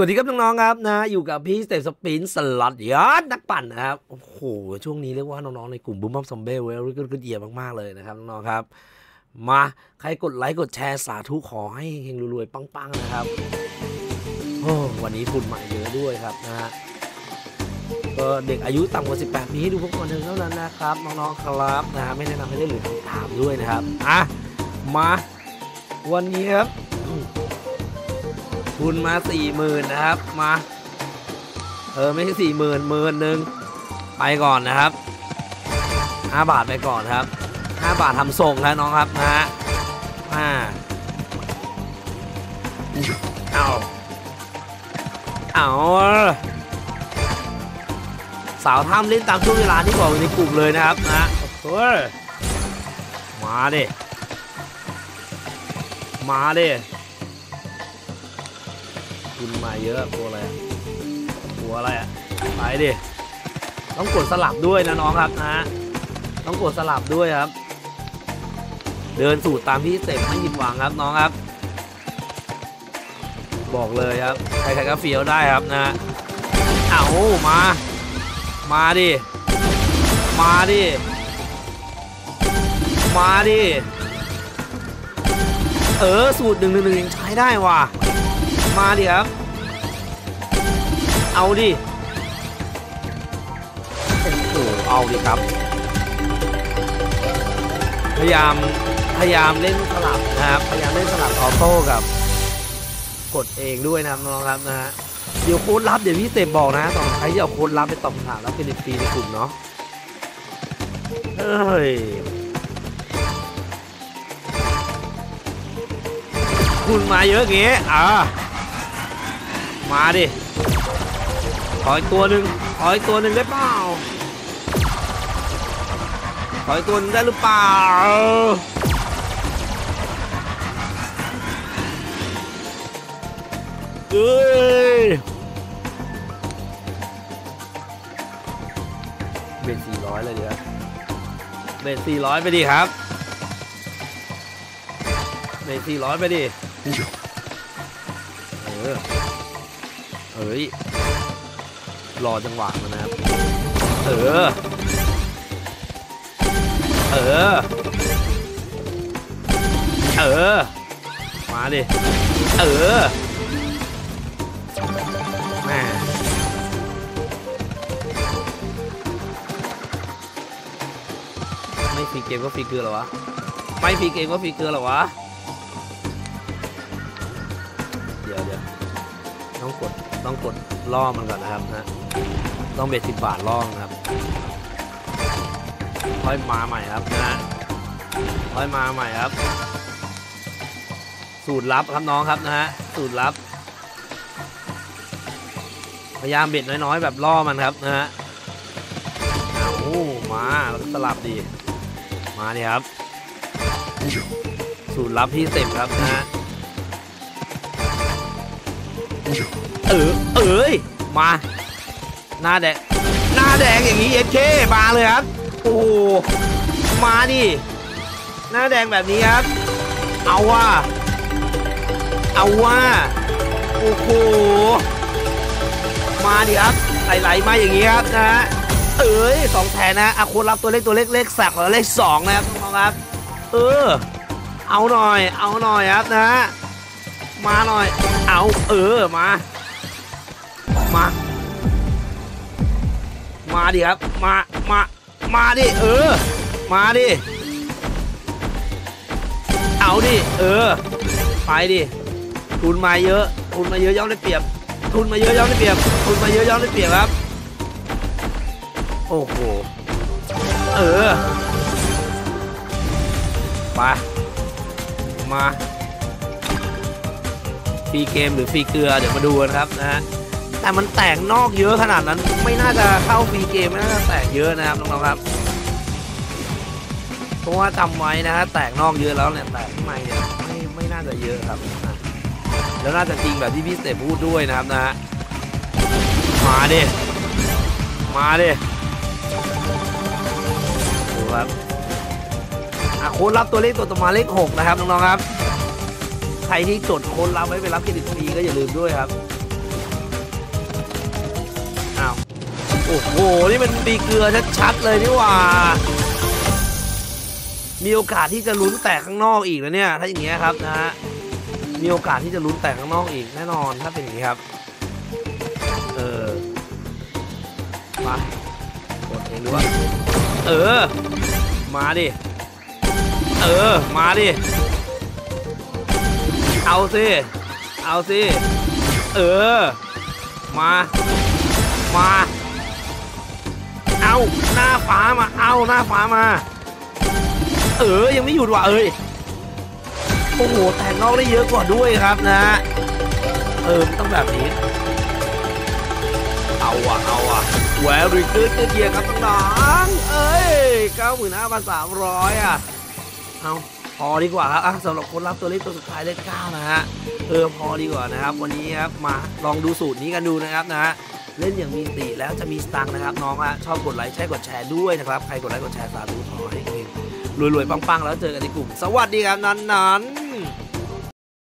วัสดีครับน้องๆครับนะอยู่กับพี่สเตปสปินสลัดยอดนักปั่นนะครับโอ้โหช่วงนี้เรียกว่าน้องๆในกลุ่มบูมบัมซอมเบ้เวลก็เดียมากๆเลยนะครับน้องๆครับ มาใครกดไลค์กดแชร์สาธุขอให้เฮงรวยๆปังๆนะครับโอ้วันนี้ทุนใหม่เยอะด้วยครับนะฮะก็เด็กอายุต่ำกว่า 18 ปีให้ดูพวกคนหนึ่งเท่านั้นนะครับน้องๆครับนะฮะไม่แนะนำให้เล่นหรือทำตามด้วยนะครับอะมาวันนี้ครับ ทุนมาสี่หมื่นนะครับ มา เออ ไม่ใช่สี่หมื่นหมื่นหนึ่งไปก่อนนะครับห้าบาทไปก่อนครับห้าบาททำส่งครับน้องครับนะฮะอ่าเอาเอาสาวถ้ำเล่นตามช่วงเวลาที่บอกในกลุ่มเลยนะครับนะเฮ้ยมาดิมาดิ คุณมาเยอะตัวอะไรตัวอะไรอะไปดิต้องกดสลับด้วยนะน้องครับนะต้องกดสลับด้วยครับ เดินสูตรตามที่เต็ปไม่ผิดหวังครับน้องครับ บอกเลยครับใครๆก็เฟี้ยวได้ครับนะเอามา มาดิ มาดิ มาดิ เออสูตรหนึ่งหนึ่งหนึ่งยังใช้ได้ว่ะ มาดิครับ เอาดิโอ้โหเอาดิครับ พยายามพยายามเล่นสลับนะครับ พยายามเล่นสลับ auto กับ กดเองด้วยนะครับน้องครับนะฮะเดี๋ยวโค้ดลับเดี๋ยวพี่เต็มบอกนะสำหรับใครที่เอาโค้ดลับไปตอบคำถามแล้วเป็นฟรีในกลุ่มเนาะเอ้ยคุณมาเยอะเงี้ยอ่า มาดิขออีกตัวหนึ่งขออีกตัวหนึ่งได้เปล่าขออีกตัวหนึงได้หรือเปล่าเอ้ยเบนสี่ร้อยเลยเดี๋ยวเบนสี่ร้อยไปดิครับเบนสี่ร้อยไปดิเออ เฮ้ย รอจังหวะมันนะครับ เออ เออ เออ มาดิ เออแม่ไม่ฟรีเกมก็ฟรีเกลือหรอวะ ไม่ฟรีเกมก็ฟรีเกลือหรอวะ เดี๋ยวเดี๋ยวต้องกด ต้องกดล่อมันก่อนนะครับนะต้องเบ็ดสิบบาทล่อครับค่อยมาใหม่ครับนะฮะค่อยมาใหม่ครับ สูตรลับครับน้องครับนะฮะสูตรลับ พยายามเบ็ดน้อยๆ แบบล่อมันครับนะฮะเอามาแล้วสลับดีมาดิครับ สูตรลับที่เต็มครับนะฮะ เออ เอ้ย มา หน้าแดง หน้าแดงอย่างนี้เอเคมาเลยครับ โอ้มาดิ หน้าแดงแบบนี้ครับ เอาว่า เอาว่า โอ้โห มาดิครับ ไหลๆมาอย่างนี้ครับนะฮะ เอ้ยสองแผนนะอะคนรับตัวเลขตัวเลขเลขสักแล้วเลขสองนะครับน้องครับ เออ เอาหน่อย เอาหน่อยครับนะฮะ มาหน่อย เอาเออมา มา มาดิครับ มา มา มาดิ เออ มาดิ เอาดิ เออ ไปดิ ทุนมาเยอะ ทุนมาเยอะย่อมได้เปรียบ ทุนมาเยอะย่อมได้เปรียบ ทุนมาเยอะย่อมได้เปรียบครับ โอ้โห เออ ไป มา ฟรีเกมหรือฟรีเกลือเดี๋ยวมาดูกันครับนะฮะแต่มันแตกนอกเยอะขนาดนั้นไม่น่าจะเข้าฟรีเกมไม่น่าจะแตกเยอะนะครับน้องๆครับเพราะว่าจำไว้นะฮะแตกนอกเยอะแล้วเนี่ยแตกข้างในเนี่ยไม่ไม่น่าจะเยอะครับแล้วน่าจะจริงแบบที่พี่เตปพูดด้วยนะครับนะฮะมาดิมาดิดูครับอะโค้ดรับตัวเลขตัวต่อมาเลขหกนะครับน้องๆครับ ใครที่จดโค้ดเราไม่ไปรับเครดิตฟรีก็อย่าลืมด้วยครับอ้าวโอ้โห นี่มันปีเกลือชัดๆเลยนี่ว่า มีโอกาสที่จะลุ้นแตกข้างนอกอีกนะเนี่ย ถ้าอย่างเงี้ยครับนะฮะ มีโอกาสที่จะลุ้นแตกข้างนอกอีกแน่นอนถ้าเป็นอย่างนี้ครับ เออมากดเองด้วยเออ มาดิ เออ มาดิ เอาสิ เอาสิ เออ มา มา เอาหน้าฟ้ามา เอาหน้าฟ้ามา เออ ยังไม่หยุดว่ะเอ้ย โอ้โห แตกนอกได้เยอะกว่าด้วยครับนะ เออมันต้องแบบนี้ เอาว่ะ เอาว่ะแหวริกเกอร์เกียร์ครับน้องเอ้ยเก้าหมื่นห้าพันสามร้อยอะ เอา พอดีกว่าครับสำหรับคนรับตัวเลขตัวสุดท้ายเลขเก้านะฮะเออพอดีกว่านะครับ วันนี้ครับมาลองดูสูตรนี้กันดูนะครับนะฮะเล่นอย่างมีสติแล้วจะมีสตังค์นะครับน้องอะชอบกดไลค์ใช่กดแชร์ด้วยนะครับใครกดไลค์กดแชร์สาธุขอให้เองรวยๆปังๆ แล้วเจอกันในกลุ่ม สวัสดีครับนันนันๆ